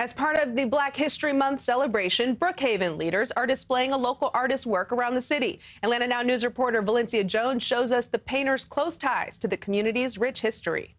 As part of the Black History Month celebration, Brookhaven leaders are displaying a local artist's work around the city. Atlanta Now News reporter Valencia Jones shows us the painter's close ties to the community's rich history.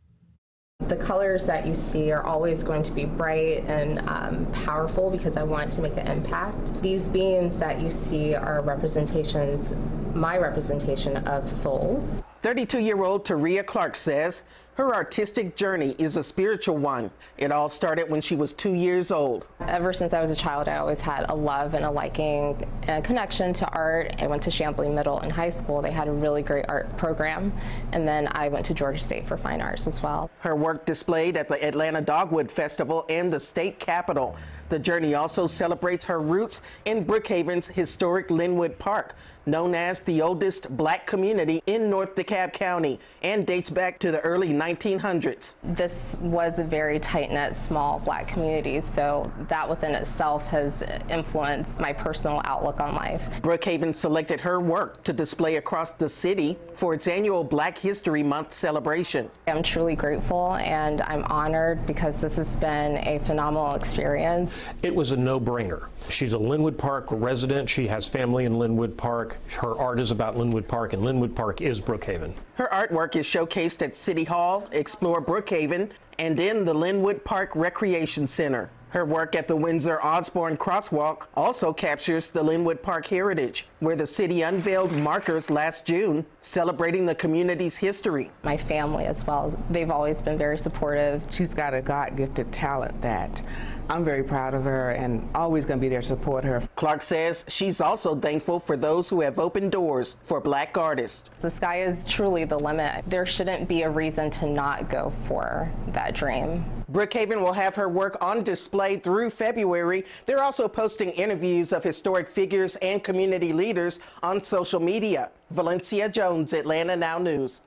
The colors that you see are always going to be bright and um, powerful because I want to make an impact. These beings that you see are representations, my representation of souls. 32 year old Turiya Clark says her artistic journey is a spiritual one. It all started when she was two years old. Ever since I was a child, I always had a love and a liking and a connection to art. I went to Chamblee Middle in high school. They had a really great art program. And then I went to Georgia State for fine arts as well. Her work displayed at the Atlanta Dogwood Festival and the state capitol. The journey also celebrates her roots in Brookhaven's historic Lynwood Park, known as the oldest black community in North DeKalb County and dates back to the early 1900s. This was a very tight-knit, small black community, so that within itself has influenced my personal outlook on life. Brookhaven selected her work to display across the city for its annual Black History Month celebration. I'm truly grateful and I'm honored because this has been a phenomenal experience. It was a no-brainer. She's a Lynwood Park resident. She has family in Lynwood Park. Her art is about Lynwood Park, and Lynwood Park is Brookhaven. Her artwork is showcased at City Hall, Explore Brookhaven, and in the Lynwood Park Recreation Center. Her work at the Windsor Osborne Crosswalk also captures the Lynwood Park heritage, where the city unveiled markers last June celebrating the community's history. My family as well, they've always been very supportive. She's got a God-gifted talent that I'm very proud of her and always going to be there to support her. Clark says she's also thankful for those who have opened doors for black artists. The sky is truly the limit. There shouldn't be a reason to not go for that dream. Brookhaven will have her work on display through February. They're also posting interviews of historic figures and community leaders on social media. Valencia Jones, Atlanta Now News.